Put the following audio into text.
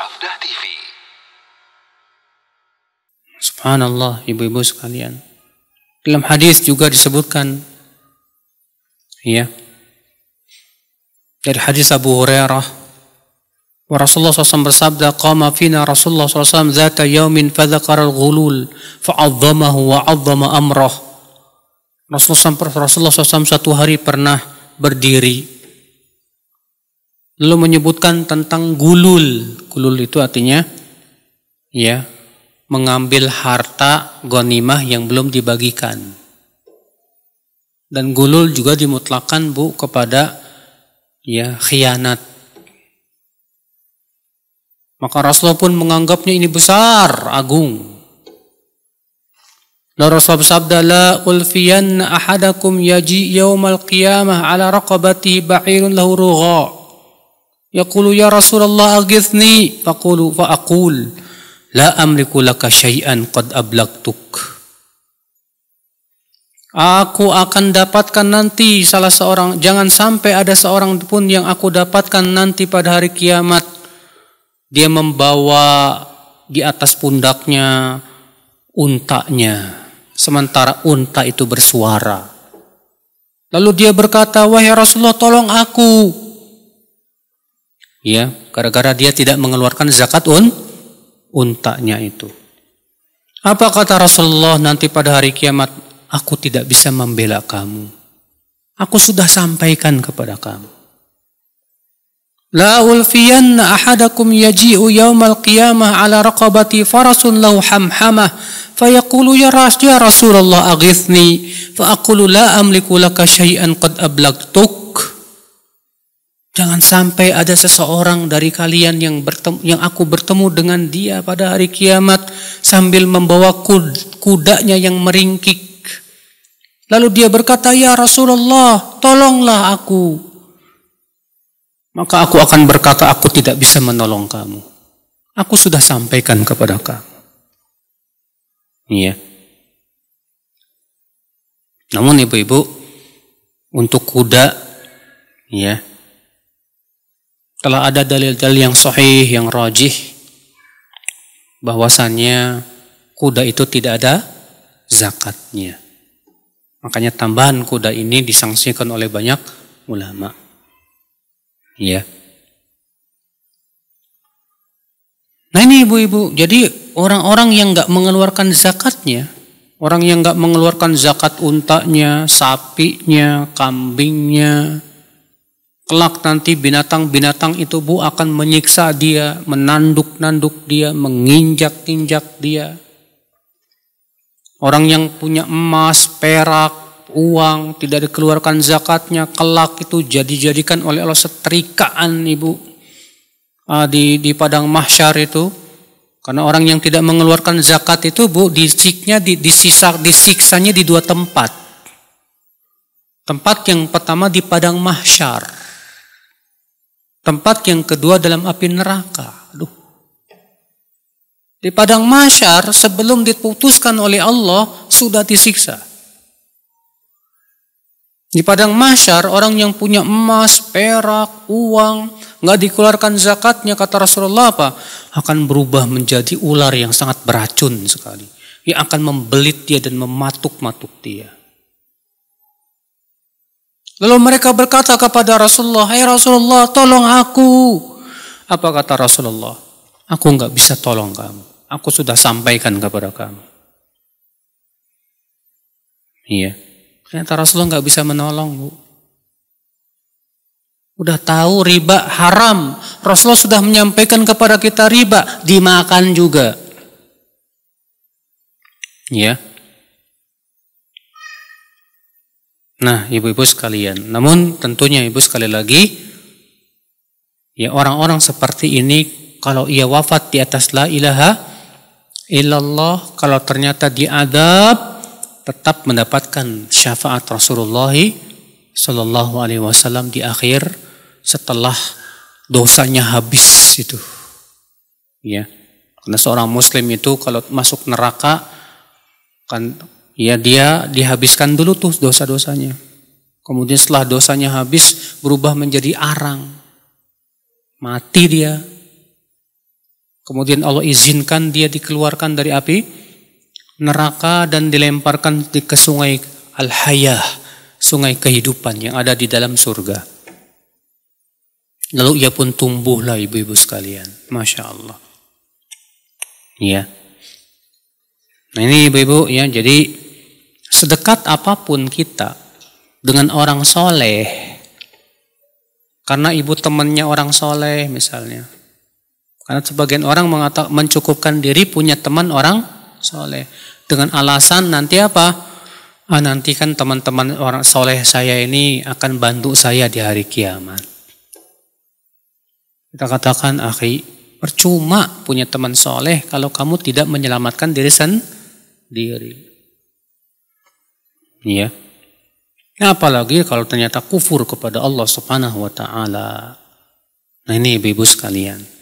Sabda TV. Subhanallah, ibu-ibu sekalian. Dalam hadis juga disebutkan ya. Dari hadis Abu Hurairah Rasulullah SAW bersabda qama fina Rasulullah SAW zata yaumin fadzakara al-ghulul fa'azzamahu wa 'azzama amrah. Rasulullah, Rasulullah SAW satu hari pernah berdiri lalu menyebutkan tentang gulul. Gulul itu artinya ya mengambil harta gonimah yang belum dibagikan. Dan gulul juga dimutlakan bu kepada ya khianat. Maka Rasulullah pun menganggapnya ini besar, agung. Lalu Rasulullah bersabda, La ulfiyanna ahadakum yaji yawmal qiyamah ala raqabati ba'irun lahu. Yaqulu ya Rasulullah aghithni. Faqulu fa'aqul. La amliku laka syai'an qad ablagtuk. Aku akan dapatkan nanti salah seorang, jangan sampai ada seorang pun yang aku dapatkan nanti pada hari kiamat. Dia membawa di atas pundaknya untanya, sementara unta itu bersuara. Lalu dia berkata, wahai Rasulullah tolong aku. Ya, gara-gara dia tidak mengeluarkan zakat un, untanya itu. Apa kata Rasulullah nanti pada hari kiamat? aku tidak bisa membela kamu. Aku sudah sampaikan kepada kamu. La ulfiyanna ahadakum yaji'u yawmal qiyamah ala raqabati farasun lahu hamhamah fayaqulu ya ras ya Rasulullah aghithni fa aqulu la amliku laka syai'an qad ablagtuk Jangan sampai ada seseorang dari kalian yang bertemu, yang aku bertemu dengan dia pada hari kiamat sambil membawa kud, kudanya yang meringkik Lalu dia berkata, "Ya Rasulullah, tolonglah aku." Maka aku akan berkata, "Aku tidak bisa menolong kamu. Aku sudah sampaikan kepada kamu." Iya. Namun ibu-ibu, untuk kuda, ya, telah ada dalil-dalil yang sahih, yang rajih, bahwasannya kuda itu tidak ada zakatnya. Makanya tambahan kuda ini disangsikan oleh banyak ulama. Ya. Nah ini ibu-ibu, jadi orang-orang yang nggak mengeluarkan zakatnya, orang yang nggak mengeluarkan zakat untanya, sapinya, kambingnya, kelak nanti binatang-binatang itu bu akan menyiksa dia, menanduk-nanduk dia, menginjak-injak dia. Orang yang punya emas, perak, uang, tidak dikeluarkan zakatnya, kelak itu jadi-jadikan oleh Allah setrikaan ibu uh, di, di padang mahsyar itu. Karena orang yang tidak mengeluarkan zakat itu bu, disiknya, di, disisa, disiksanya di dua tempat. Tempat yang pertama di padang mahsyar. Tempat yang kedua dalam api neraka. Aduh, di padang masyar sebelum diputuskan oleh Allah sudah disiksa. Di padang masyar orang yang punya emas, perak, uang, nggak dikeluarkan zakatnya kata Rasulullah apa? Akan berubah menjadi ular yang sangat beracun sekali. Yang akan membelit dia dan mematuk-matuk dia. Lalu mereka berkata kepada Rasulullah, Hai Rasulullah tolong aku. Apa kata Rasulullah? Aku nggak bisa tolong kamu. Aku sudah sampaikan kepada kamu. Iya. Ternyata Rasulullah nggak bisa menolong, Bu. Udah tahu riba haram. Rasulullah sudah menyampaikan kepada kita riba, dimakan juga. Ya. Nah, ibu-ibu sekalian. Namun tentunya ibu sekali lagi, ya orang-orang seperti ini kalau ia wafat di atas la ilaha illallah kalau ternyata diadab tetap mendapatkan syafaat Rasulullah Shallallahu Alaihi Wasallam di akhir setelah dosanya habis itu ya karena seorang muslim itu kalau masuk neraka kan ya dia dihabiskan dulu tuh dosa-dosanya kemudian setelah dosanya habis berubah menjadi arang mati dia Kemudian Allah izinkan dia dikeluarkan dari api neraka dan dilemparkan ke sungai Al-Hayah, sungai kehidupan yang ada di dalam surga. Lalu ia pun tumbuhlah ibu-ibu sekalian. Masya Allah. Ya. Nah ini ibu-ibu ya, jadi sedekat apa pun kita dengan orang soleh, karena ibu temannya orang soleh misalnya, karena sebagian orang mengatakan mencukupkan diri punya teman orang soleh. Dengan alasan nanti apa? Ah, nanti kan teman-teman orang soleh saya ini akan bantu saya di hari kiamat. Kita katakan, akhi, percuma punya teman soleh kalau kamu tidak menyelamatkan diri sendiri. Iya. Nah, apalagi kalau ternyata kufur kepada Allah Subhanahu wa taala. Nah, ini ibu-ibu sekalian.